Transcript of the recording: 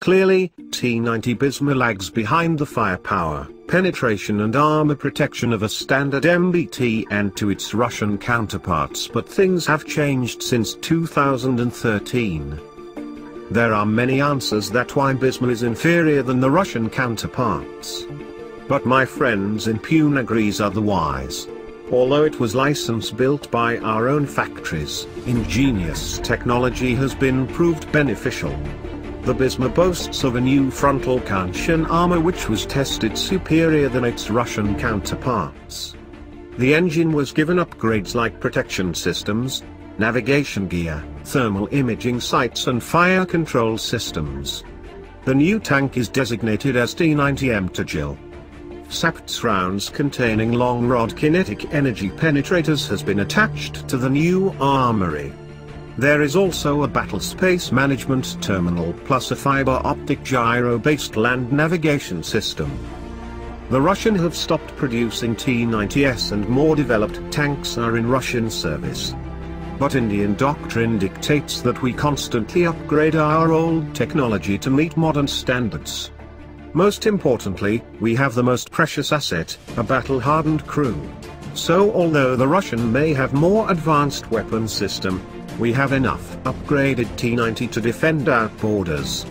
Clearly, T-90 Bhishma lags behind the firepower, penetration and armor protection of a standard MBT and to its Russian counterparts but things have changed since 2013. There are many answers that why Bhishma is inferior than the Russian counterparts. But my friends in Pune agrees otherwise. Although it was license built by our own factories, ingenious technology has been proved beneficial. The Bhishma boasts of a new frontal Kanchan armor which was tested superior than its Russian counterparts. The engine was given upgrades like protection systems, navigation gear, thermal imaging sights and fire control systems. The new tank is designated as T-90M Tagil. SAPTS rounds containing long rod kinetic energy penetrators has been attached to the new armory. There is also a battle space management terminal plus a fiber optic gyro-based land navigation system. The Russian have stopped producing T-90S and more developed tanks are in Russian service. But Indian doctrine dictates that we constantly upgrade our old technology to meet modern standards. Most importantly, we have the most precious asset, a battle-hardened crew. So although the Russian may have more advanced weapon system, we have enough upgraded T-90 to defend our borders.